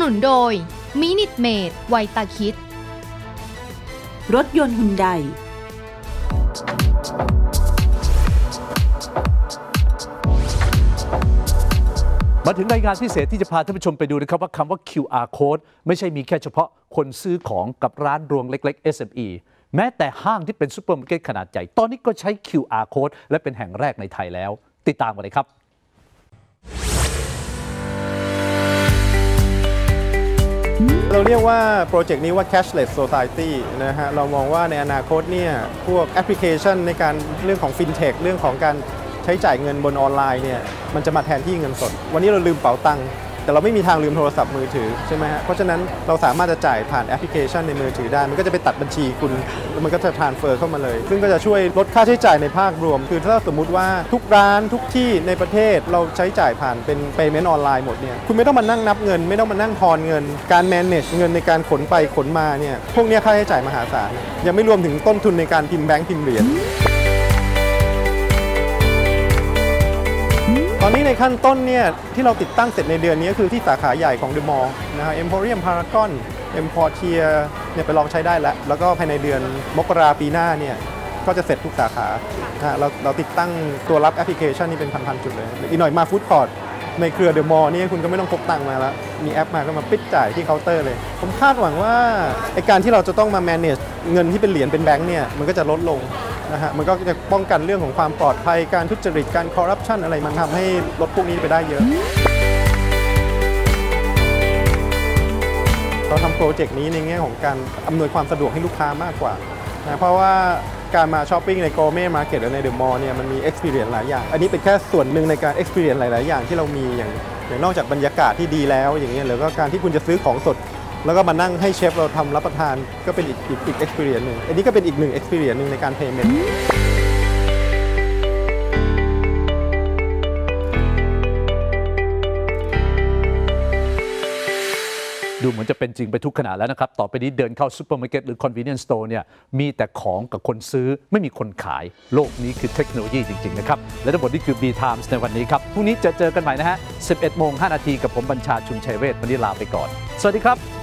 นุนโดย Minute Maid Vita Kids รถยนต์ฮุนไดมาถึงรายงานพิเศษที่จะพาท่านผู้ชมไปดูนะครับว่าคำว่า QR code ไม่ใช่มีแค่เฉพาะคนซื้อของกับร้านรวงเล็ก ๆ SME แม้แต่ห้างที่เป็นซูเปอร์มาร์เก็ตขนาดใหญ่ ตอนนี้ก็ใช้ QR code และเป็นแห่งแรกในไทยแล้ว ติดตามกันเลยครับ เราเรียกว่าโปรเจกต์นี้ว่า cashless society นะฮะ เรามองว่าในอนาคตเนี่ย พวกแอปพลิเคชันในการเรื่องของ fintech เรื่องของการใช้จ่ายเงินบนออนไลน์เนี่ย มันจะมาแทนที่เงินสด วันนี้เราลืมเป๋าตังค์ แต่เราไม่มีทางลืมโทรศัพท์มือถือใช่ไหมฮะเพราะฉะนั้นเราสามารถจะจ่ายผ่านแอปพลิเคชันในมือถือได้ มันก็จะไปตัดบัญชีคุณแล้วมันก็จะ transfer เข้ามาเลย ซึ่งก็จะช่วยลดค่าใช้จ่ายในภาครวม คือถ้าสมมุติว่าทุกร้านทุกที่ในประเทศเราใช้จ่ายผ่านเป็น payment ออนไลน์หมดเนี่ยคุณไม่ต้องมานั่งนับเงิน ไม่ต้องมานั่งทอนเงิน การ manage เงินในการขนไปขนมาเนี่ยพวกนี้ค่าใช้จ่ายมหาศาลยังไม่รวมถึงต้นทุนในการพิมพ์แบงค์พิมพ์เหรียญ ตอนนี้ในขั้นต้นเนี่ยที่เราติดตั้งเสร็จในเดือนนี้ก็คือที่สาขาใหญ่ของ The Mall นะฮะ Emporium Paragon EmQuartier เนี่ยไปลองใช้ได้แล้ว แล้วก็ภายในเดือนมกราปีหน้าเนี่ยก็จะเสร็จทุกสาขาฮะเราเราติดตั้งตัวรับแอปพลิเคชันนี่เป็นพันๆจุดเลยอีกหน่อยมาฟู้ดคอร์ t ในเครือเดอะมอลล์นี่คุณก็ไม่ต้องพกตังค์มาแล้วมีแอปมาก็มาปิดจ่ายที่เคาน์เตอร์เลย ผมคาดหวังว่าไอการที่เราจะต้องมา manage เงินที่เป็นเหรียญเป็นแบงค์เนี่ยมันก็จะลดลง นะฮะมันก็จะป้องกันเรื่องของความปลอดภัยการทุจริตการคอร์รัปชันอะไรมันทำให้ลดพวกนี้ไปได้เยอะ เราทำโปรเจกต์นี้ในแง่ของการอำนวยความสะดวกให้ลูกค้ามากกว่านะเพราะว่าการมาช้อปปิ้งใน Gourmet Market หรือในเดอะมอลล์เนี่ยมันมี experience หลายอย่าง อันนี้เป็นแค่ส่วนหนึ่งในการ experience หลาย ๆ อย่างที่เรามีอย่างอย่างนอกจากบรรยากาศที่ดีแล้วอย่างเงี้ยหรือก็การที่คุณจะซื้อของสด แล้วก็มานั่งให้เชฟเราทำรับประทานก็เป็นอีกอีกอีก experience หนึ่งอันนี้ก็เป็นอีกหนึ่ง experience หนึ่งในการ payment ดูเหมือนจะเป็นจริงไปทุกขณะแล้วนะครับ ต่อไปนี้เดินเข้าซูเปอร์มาร์เก็ตหรือ convenience store เนี่ย มีแต่ของกับคนซื้อไม่มีคนขาย โลกนี้คือเทคโนโลยีจริง ๆ นะครับ และทั้งหมดนี่คือ B Times ในวันนี้ครับ พรุ่งนี้จะเจอกันใหม่นะฮะ 11 โมง 5 นาทีกับผมบัญชาชุนชัยเวทวันนี้ลาไปก่อน สวัสดีครับ